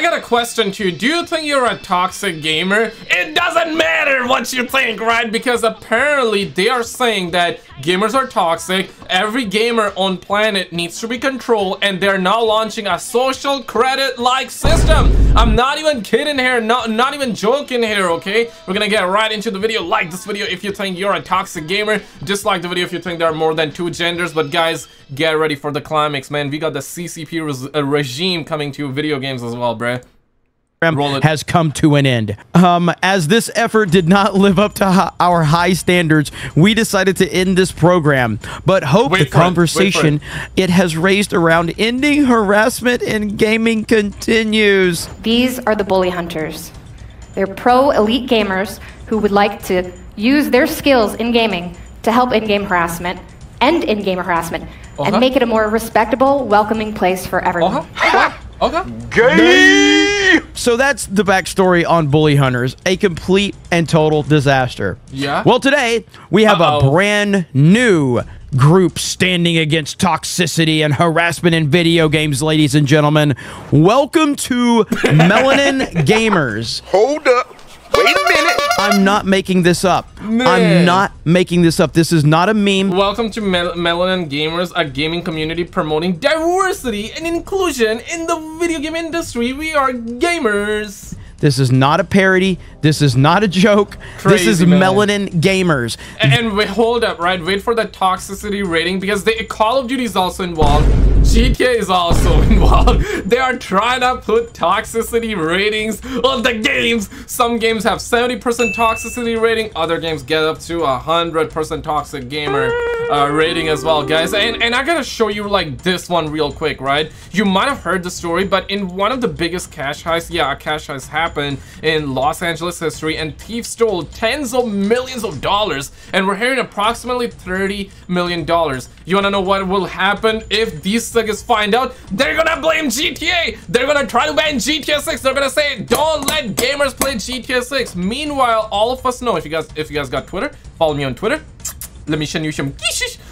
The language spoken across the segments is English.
I got a question to you. Do you think you're a toxic gamer? It doesn't matter what you think, right? Because apparently they are saying that gamers are toxic. Every gamer on planet needs to be controlled and they're now launching a social credit-like system. I'm not even kidding here, not, not even joking here, okay? We're gonna get right into the video. Like this video if you think you're a toxic gamer. Dislike the video if you think there are more than two genders. But guys, get ready for the climax, man. We got the CCP uh, regime coming to video games as well, bruh has come to an end. Um, as this effort did not live up to our high standards, we decided to end this program. But hope Wait the conversation it. it has raised around ending harassment in gaming continues. These are the bully hunters. They're pro elite gamers who would like to use their skills in gaming to help in-game harassment, end in-game harassment, uh -huh. and Uh-huh. make it a more respectable, welcoming place for everyone. Uh -huh. Okay. Gay! So that's the backstory on Bully Hunters, a complete and total disaster. Yeah. Well, today we have Uh -oh. a brand new group standing against toxicity and harassment in video games, ladies and gentlemen. Welcome to Melanin Gamers. Hold up. Wait a minute. I'm not making this up. Man. I'm not making this up. This is not a meme. Welcome to Mel Melanin Gamers, a gaming community promoting diversity and inclusion in the video game industry. We are gamers. This is not a parody. This is not a joke. this is Crazy, man. Melanin Gamers. And, and wait, hold up, right? Wait for the toxicity rating because the Call of Duty is also involved. GTA is also involved. They are trying to put toxicity ratings on the games. Some games have 70% toxicity rating. Other games get up to a 100% toxic gamer uh, rating as well, guys. And, and I gotta show you like this one real quick, right? You might have heard the story, but in one of the biggest cash heists, yeah, a cash heist happened in Los Angeles history and thieves stole tens of millions of dollars and we're hearing approximately 30 million dollars. You wanna know what will happen if these suckers find out? They're gonna blame GTA! They're gonna try to ban GTA 6! They're gonna say, don't let gamers play GTA 6! Meanwhile, all of us know, if you guys if you guys got Twitter, follow me on Twitter let me send you some.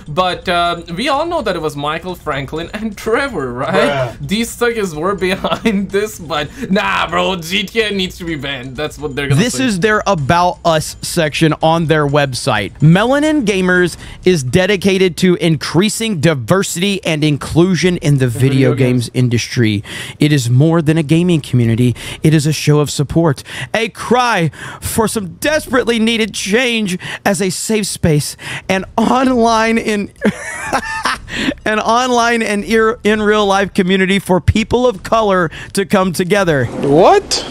But uh, we all know that it was Michael Franklin and Trevor, right? Bruh. These suckers were behind this, but nah, bro, GTA needs to be banned. That's what they're gonna This say. is their About Us section on their website. Melanin Gamers is dedicated to increasing diversity and inclusion in the video, video games. games industry. It is more than a gaming community, it is a show of support, a cry for some desperately needed change as a safe space and online in an online and in real life community for people of color to come together. What?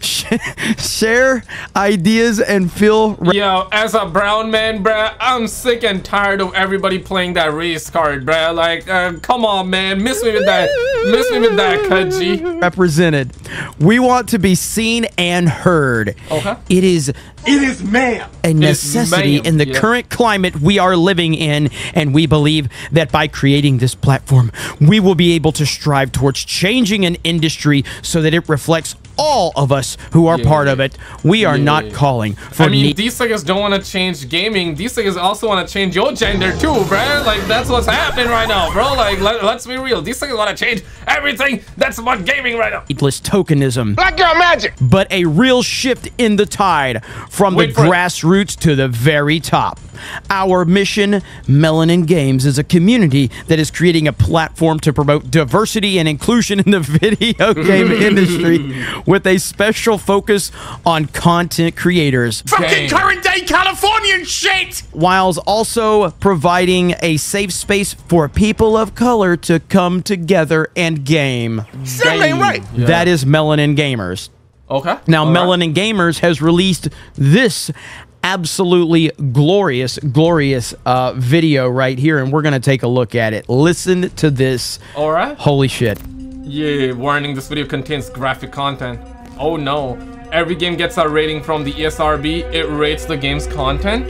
Share ideas and feel Yo, as a brown man, bruh, I'm sick and tired of everybody playing that race card, bruh. Like, uh, come on, man, miss me with that, miss me with that, Kudji. represented. We want to be seen and heard. Okay. It is It is man. a necessity ma'am, in the yeah. current climate we are living in, and we believe that by creating this platform, we will be able to strive towards changing an industry so that it reflects all of us who are Yeah. part of it. We are Yeah. not calling for I mean, ne- these suckers don't want to change gaming. These suckers also want to change your gender too, bruh. Like, that's what's happening right now, bro. Like, let, let's be real. These suckers want to change everything that's about gaming right now. needless tokenism. Black girl magic. but a real shift in the tide from Wait the for it. grassroots to the very top. Our mission, Melanin Games, is a community that is creating a platform to promote diversity and inclusion in the video game industry with a special focus on content creators, Dang. current day Californian shit. whilst also providing a safe space for people of color to come together and game. Something ain't right. Yeah. That is Melanin Gamers. Okay. Now, all right. Melanin Gamers has released this absolutely glorious, glorious uh, video right here, and we're going to take a look at it. Listen to this. All right. Holy shit. Yeah, warning this video contains graphic content. Oh no. Every game gets a rating from the ESRB. It rates the game's content.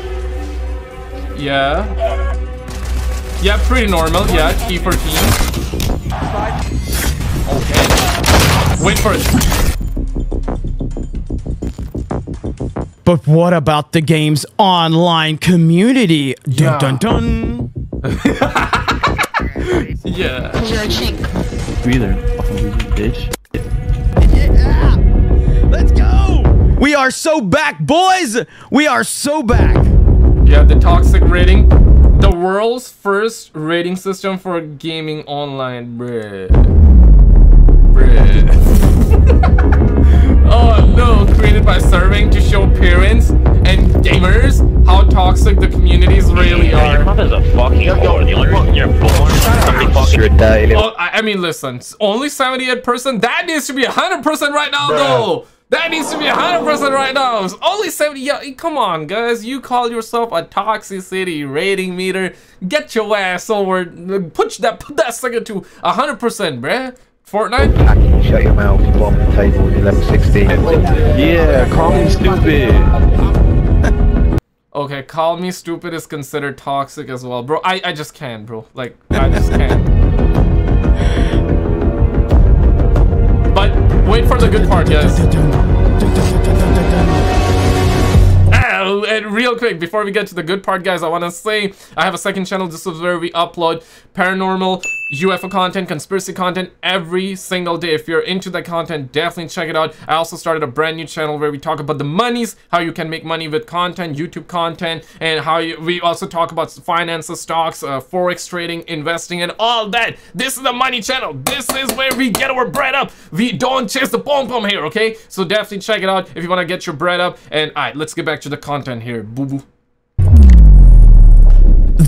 Yeah. Yeah, pretty normal. Yeah, T for team. Okay. Wait for it. But what about the game's online community? Dun Yeah. dun dun. Yeah. You're a chink. You fucking bitch. Let's go. We are so back, boys. We are so back. You have the toxic rating. The world's first rating system for gaming online, bruh. Bruh. oh no, created by serving to show parents and gamers how toxic the communities really Yeah, your are. mother's a fucking whore. The only reason you're born is somebody fucking You're a. Oh, I I mean, listen, only 78%. That needs to be 100% right now, though. That needs to be 100% right now. It's only 70. Yeah, come on, guys. You call yourself a toxicity rating meter. Get your ass over. Put that put that sucker to 100%, bruh. Fortnite? Fucking shut your mouth, you bomb the table, you level 16. Yeah, call me stupid. Okay, call me stupid is considered toxic as well, bro. I, I just can't, bro. Like, I just can't. But wait for the good part, guys. Oh, and real quick, before we get to the good part, guys, I want to say I have a second channel. This is where we upload paranormal, UFO content, conspiracy content every single day. If you're into that content, definitely check it out. I also started a brand new channel where we talk about the monies, how you can make money with content, YouTube content, and how you, we also talk about finances, stocks, uh, forex trading, investing, and all that. This is the money channel. This is where we get our bread up. We don't chase the pom pom here, okay? So definitely check it out if you want to get your bread up. And all right, let's get back to the content here. Boo boo.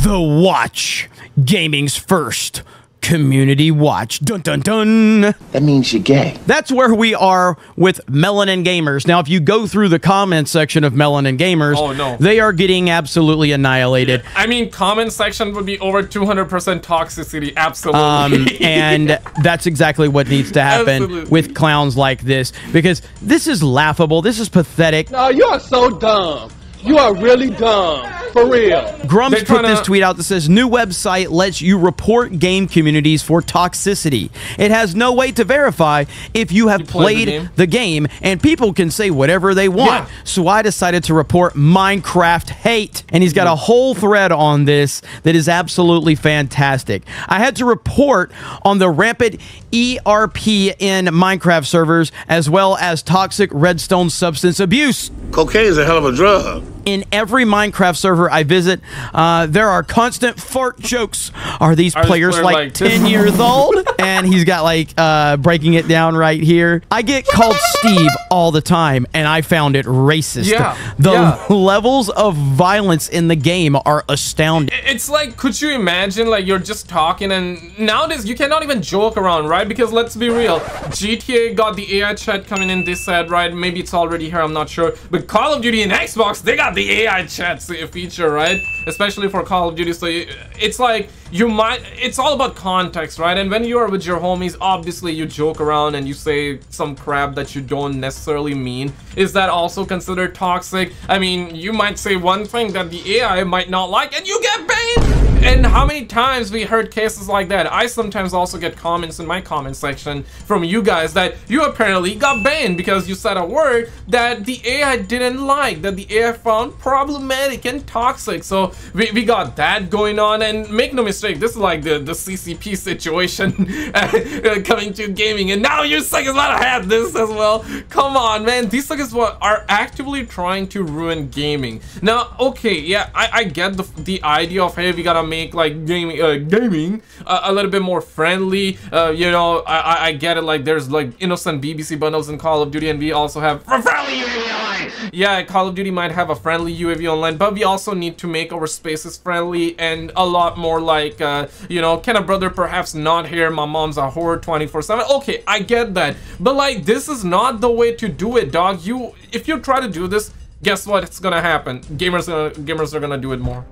The Watch, gaming's first community watch. Dun dun dun. That means you're gay. That's where we are with Melanin Gamers. Now, if you go through the comment section of Melanin Gamers, Oh, no. they are getting absolutely annihilated. I mean, comment section would be over 200% toxicity. Absolutely. Um, and that's exactly what needs to happen Absolutely. with clowns like this because this is laughable. This is pathetic. No, you are so dumb. You are really dumb. For real. Grummz put this tweet out that says new website lets you report game communities for toxicity. It has no way to verify if you have played the game? the game, and people can say whatever they want. Yeah. So I decided to report Minecraft hate, and he's got a whole thread on this that is absolutely fantastic. I had to report on the rampant ERP in Minecraft servers as well as toxic redstone substance abuse Cocaine is a hell of a drug. In every Minecraft server I visit, uh, there are constant fart jokes. Are these Are players like, like 10 years old? And he's got like uh, breaking it down right here. I get called Steve all the time, and I found it racist. Yeah, The yeah. levels of violence in the game are astounding. it's like, could you imagine, like, you're just talking, and nowadays you cannot even joke around, right? Because let's be real, GTA got the AI chat coming in this set, right? Maybe it's already here, I'm not sure. But Call of Duty and Xbox, they got the AI chat feature, right? Especially for Call of Duty. So you- it's like, you might, it's all about context, right? And when you are with your homies, obviously you joke around and you say some crap that you don't necessarily mean. Is that also considered toxic? I mean, you might say one thing that the AI might not like and you get banned! And how many times we heard cases like that? I sometimes also get comments in my comment section from you guys that you apparently got banned because you said a word that the AI didn't like, that the AI found problematic and toxic. So we, we got that going on and make no mistake, this is like the, the CCP situation uh, coming to gaming and now you suckers want to have this as well. Come on, man. These suckers are actively trying to ruin gaming. Now, okay, yeah, I, I get the, the idea of, hey, we gotta make like gaming, uh, gaming uh, a little bit more friendly. Uh, you know, I, I, get it. Like there's like innocent BBC bundles in Call of Duty and we also have friendly UAV online. Yeah, Call of Duty might have a friendly UAV online, but we also need to make our spaces friendly and a lot more like, uh, you know, can a brother perhaps not here? My mom's a whore 24 7. Okay, I get that. But like, this is not the way to do it, dog. You, if you try to do this, guess what? It's gonna happen. Gamers, gonna, gamers are gonna do it more.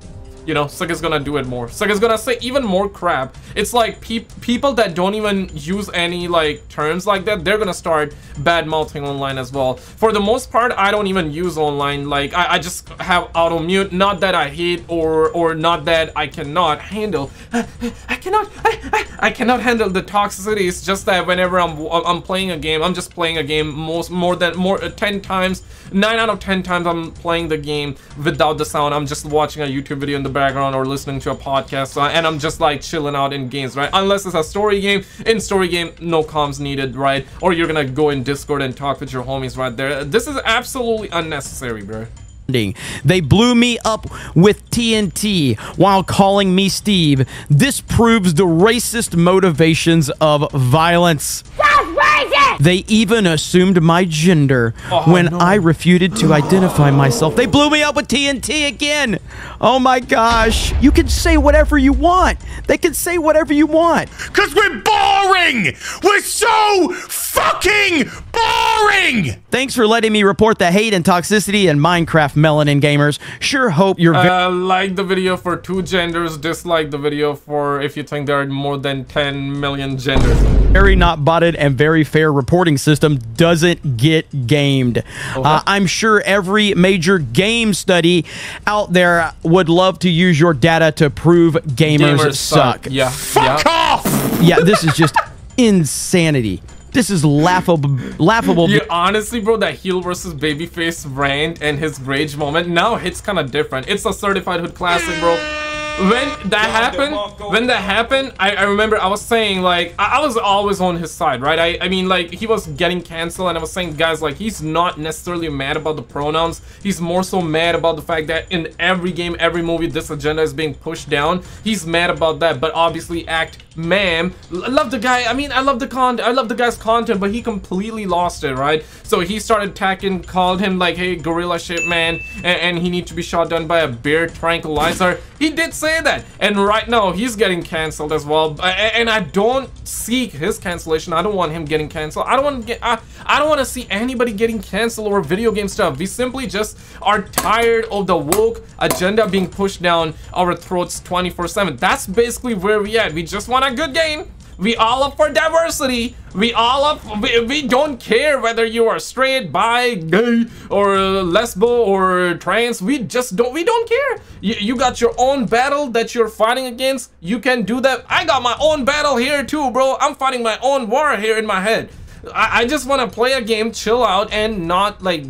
You know, Suga's gonna do it more. Suga's gonna say even more crap. It's like pe people that don't even use any like terms like that, they're gonna start bad mouthing online as well. For the most part, I don't even use online. Like I, I just have auto mute. Not that I hate or or not that I cannot handle. I cannot. I, I, I cannot handle the toxicity. It's just that whenever I'm I'm playing a game, I'm just playing a game most more than more uh, ten times. Nine out of ten times I'm playing the game without the sound. I'm just watching a YouTube video in the background or listening to a podcast, uh, and I'm just like chilling out in games, right? Unless it's a story game. In story game, no comms needed, right? Or you're gonna go in Discord and talk with your homies right there. This is absolutely unnecessary, bro. They blew me up with TNT while calling me Steve. This proves the racist motivations of violence. They even assumed my gender when I refuted to identify myself. They blew me up with TNT again. Oh my gosh. You can say whatever you want. They can say whatever you want. Because we're boring! We're so fucking boring! Thanks for letting me report the hate and toxicity in Minecraft Melanin Gamers. Sure hope you're ve- Uh, like the video for two genders, dislike the video for if you think there are more than 10 million genders. very not botted and very fair reporting system doesn't get gamed. Uh, I'm sure every major game study out there would love to use your data to prove gamers, suck. Yeah. Fuck yeah. off! Yeah, this is just insanity. This is laughable. Laughable. Yeah, honestly, bro, that heel versus babyface rant and his rage moment now hits kind of different. It's a certified hood classic, bro. When that happened, when that happened, I, I remember I was saying like I, I was always on his side, right? I, I mean like he was getting canceled, and I was saying guys like he's not necessarily mad about the pronouns. He's more so mad about the fact that in every game, every movie, this agenda is being pushed down. He's mad about that, but obviously act ma'am I love the guy i mean i love the con i love the guy's content but he completely lost it right so he started attacking called him like hey gorilla shit man and, and he need to be shot down by a bear tranquilizer he did say that. And right now he's getting canceled as well. And i don't seek his cancellation. I don't want him getting canceled i don't want to get i, I don't want to see anybody getting canceled over video game stuff. We simply just are tired of the woke agenda being pushed down our throats 24 7 that's basically where we at. We just want a good game. We all up for diversity. We all up. We, we don't care whether you are straight, bi, gay, or lesbo or trans. We just don't. We don't care. You, you got your own battle that you're fighting against. You can do that. I got my own battle here too, bro. I'm fighting my own war here in my head. I, I just want to play a game, chill out, and not like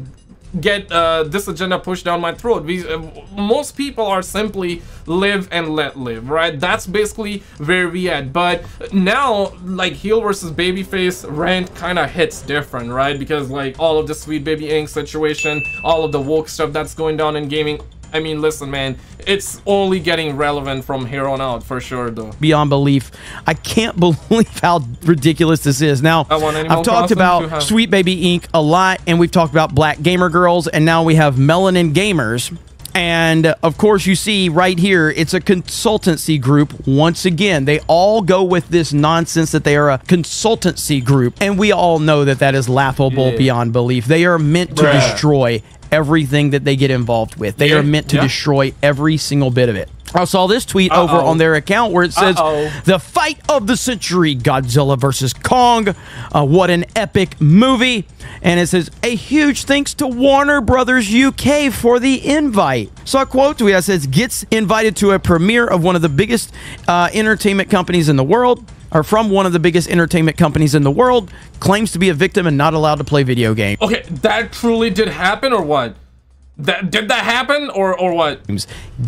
get uh, this agenda pushed down my throat. We, uh, most people are simply live and let live, right? That's basically where we at. But now, like heel versus babyface rant kind of hits different, right? Because like all of the Sweet Baby Inc. situation, all of the woke stuff that's going down in gaming. I mean, listen, man, it's only getting relevant from here on out for sure, though. beyond belief. I can't believe how ridiculous this is. Now, I want Animal I've talked about Sweet Baby Inc. a lot, and we've talked about Black Gamer Girls, and now we have Melanin Gamers. And of course, you see right here, it's a consultancy group. Once again, they all go with this nonsense that they are a consultancy group. And we all know that that is laughable Yeah. beyond belief. They are meant to Bruh. destroy everything that they get involved with. They Yeah, are meant to yeah. destroy every single bit of it. I saw this tweet over Uh-oh. on their account where it says, Uh-oh. The fight of the century Godzilla versus Kong. Uh, what an epic movie. And it says, A huge thanks to Warner Brothers UK for the invite. So I quote tweet that says, Gets invited to a premiere of one of the biggest uh, entertainment companies in the world. Or from one of the biggest entertainment companies in the world, claims to be a victim and not allowed to play video games. Okay, that truly did happen, or what? That did that happen, or or what?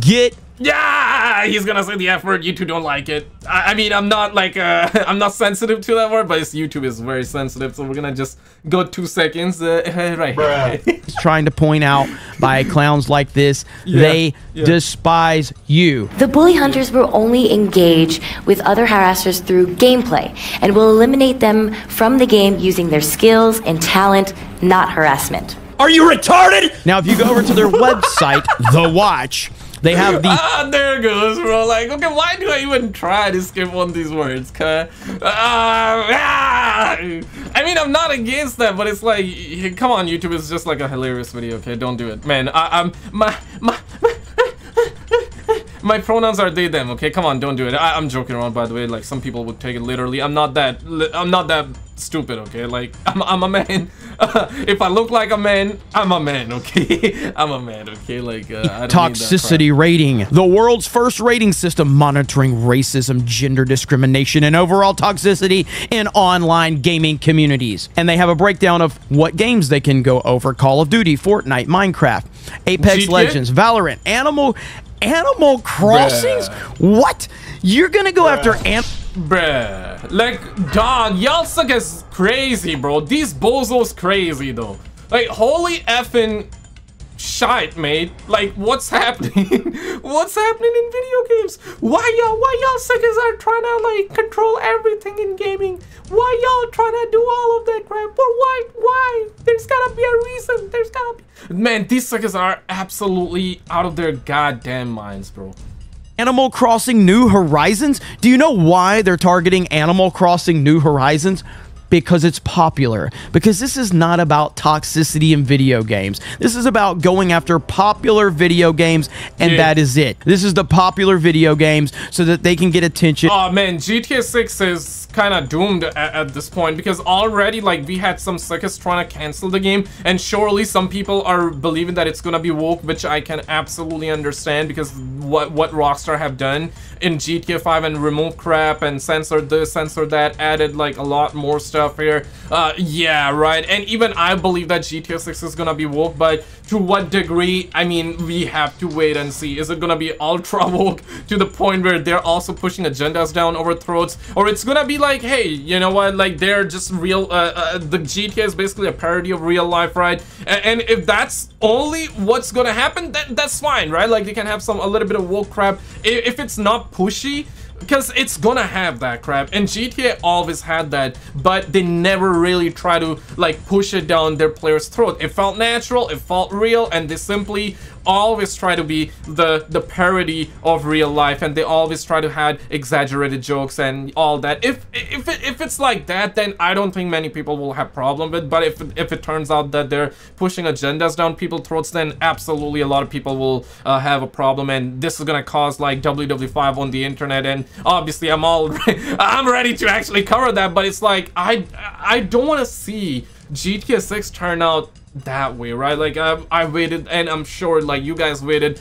Get Yeah, he's gonna say the F word. YouTube don't like it. I, I mean, I'm not like uh, I'm not sensitive to that word, but it's YouTube is very sensitive, so we're gonna just go two seconds. Uh, right. He's trying to point out by clowns like this, Yeah, they yeah. despise you. The bully hunters will only engage with other harassers through gameplay and will eliminate them from the game using their skills and talent, not harassment. Are you retarded? Now, if you go over to their website, The Watch, they have the ah, there it goes, bro. Like, okay, why do I even try to skip one of these words? Cause, uh, ah, I mean, I'm not against that, but it's like, come on, YouTube is just like a hilarious video. Okay, don't do it, man. I, I'm my my. My pronouns are they them. Okay, come on, don't do it. I, I'm joking around, by the way. Like some people would take it literally. I'm not that. I'm not that stupid. Okay, like I'm, I'm a man. if I look like a man, I'm a man. Okay, I'm a man. Okay, like uh, I don't need that. Toxicity Rating, the world's first rating system monitoring racism, gender discrimination, and overall toxicity in online gaming communities. And they have a breakdown of what games they can go over Call of Duty, Fortnite, Minecraft, Apex GTA? Legends, Valorant, Animal. Animal Crossings? What? You're gonna go after an Bruh. Like, dog, y'all suck as crazy, bro. These bozos crazy, though. Like, holy effing shite, mate. Like, what's happening? what's happening in video games? Why y'all, why y'all suckers are trying to, like, control everything in gaming? Why y'all trying to do all of that crap? But why, why? There's gotta be a reason. There's gotta be... Man, these suckers are absolutely out of their goddamn minds, bro. Animal Crossing New Horizons? Do you know why they're targeting Animal Crossing New Horizons? Because it's popular. Because this is not about toxicity in video games. This is about going after popular video games, and Yeah. that is it. This is the popular video games so that they can get attention. Oh man, GTA 6 is kind of doomed at, at this point because already like we had some suckers trying to cancel the game and surely some people are believing that it's gonna be woke which I can absolutely understand because what what Rockstar have done in GTA 5 and remove crap and censored this, censored that, added like a lot more stuff here. Uh, yeah, right. And even I believe that GTA 6 is gonna be woke, but to what degree? I mean, we have to wait and see. Is it gonna be ultra woke to the point where they're also pushing agendas down our throats, or it's gonna be like, hey, you know what? Like they're just real. Uh, uh, the GTA is basically a parody of real life, right? And, and if that's only what's gonna happen, that that's fine, right? Like they can have some a little bit of woke crap. If, if it's not pushy because it's gonna have that crap and GTA always had that but they never really try to like push it down their players throat it felt natural it felt real and they simply always try to be the the parody of real life and they always try to have exaggerated jokes and all that. If if if it's like that then I don't think many people will have problem with but if if it turns out that they're pushing agendas down people's throats then absolutely a lot of people will uh, have a problem and this is gonna cause like WW5 on the internet and obviously I'm all I'm ready to actually cover that but it's like I I don't want to see GTA 6 turn out that way right? Like I, I waited and I'm sure like you guys waited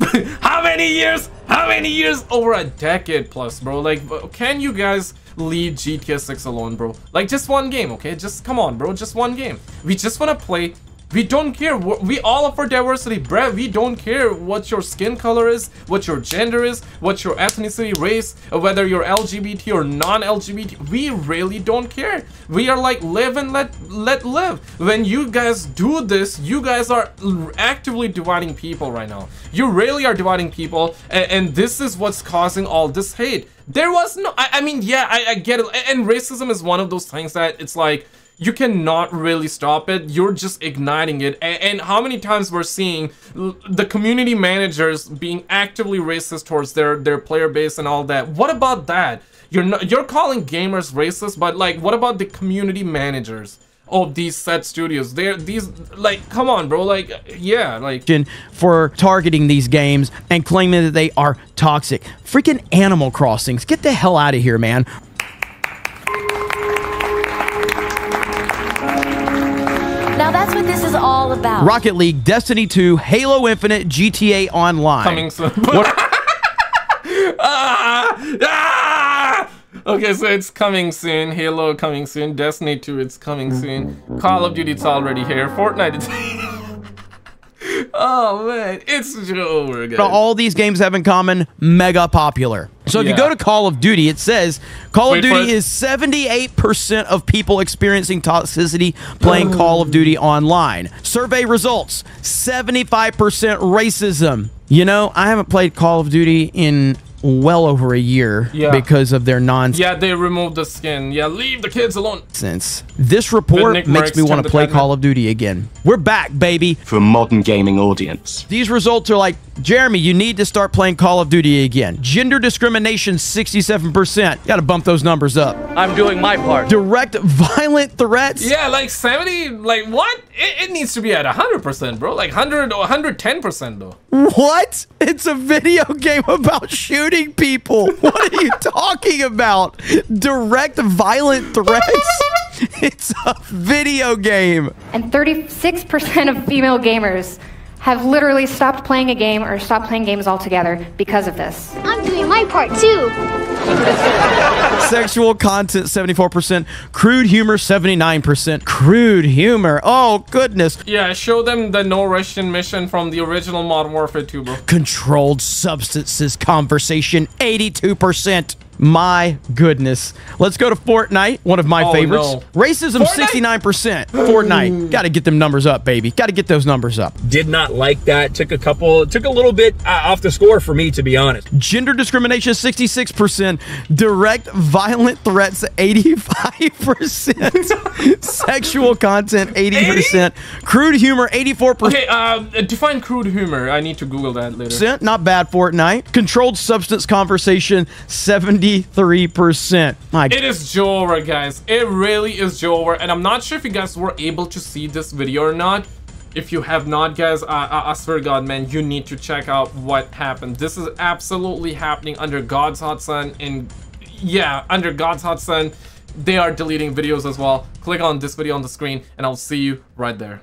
how many years? How many years? Over a decade plus bro. Like can you guys leave GTA 6 alone bro? Like just one game okay? Just come on bro. Just one game. We just want to play we don't care. We're- all are for diversity, bruh. We don't care what your skin color is, what your gender is, what your ethnicity, race, whether you're LGBT or non-LGBT. We really don't care. We are like live and let let live. When you guys do this, you guys are actively dividing people right now. You really are dividing people, and, and this is what's causing all this hate. There was no. I, I mean, yeah, I, I get it. And racism is one of those things that it's like you cannot really stop it you're just igniting it and, and how many times we're seeing the community managers being actively racist towards their their player base and all that what about that you're not you're calling gamers racist but like what about the community managers of these set studios they're these like come on bro like yeah like for targeting these games and claiming that they are toxic. Freaking Animal Crossings. Get the hell out of here, man. Now that's what this is all about. Rocket League, Destiny 2, Halo Infinite, GTA Online. coming soon ah, ah! Okay, so it's coming soon. Halo coming soon. Destiny 2, it's coming soon. Call of Duty, it's already here. Fortnite, it's... oh, man. It's over, again. All these games have in common mega popular. So if you go to Call of Duty, it says Call Wait of Duty is 78% of people experiencing toxicity playing oh. Call of Duty online. Survey results 75% racism. You know, I haven't played Call of Duty in well over a year Yeah. because of their nonsense. Yeah, they removed the skin. Yeah, leave the kids alone. Since This report makes Merckx me want to play. Call of Duty again. We're back, baby. For a modern gaming audience. These results are like, Jeremy, you need to start playing Call of Duty again. Gender discrimination, 67%. Got to bump those numbers up. I'm doing my part. Direct violent threats. Yeah, like 70, like what? It, it needs to be at 100%, bro. Like 100 or 110%, though. What? It's a video game about shooting people. What are you talking about? Direct violent threats? It's a video game. And 36% of female gamers have literally stopped playing a game or stopped playing games altogether because of this. I'm doing my part too. Sexual content 74%, crude humor 79%. Crude humor. Oh goodness. Yeah, show them the no Russian mission from the original Modern Warfare 2. Controlled substances conversation 82%. My goodness. Let's go to Fortnite, one of my Oh, favorites. no. Racism 69%. Fortnite. Got to get them numbers up, baby. Got to get those numbers up. Did not like that. Took a couple, took a little bit uh, off the score for me, to be honest. Gender discrimination 66%. Direct violent threats 85%. Sexual content 80%. Crude humor 84%. Okay, uh, define crude humor. I need to Google that later. Not bad Fortnite. Controlled substance conversation 73%. My It is Jower, guys. It really is Jower, and I'm not sure if you guys were able to see this video or not. If you have not, guys, I, I swear God, man, you need to check out what happened. This is absolutely happening under God's hot sun, and yeah, under God's hot sun, they are deleting videos as well. Click on this video on the screen, and I'll see you right there.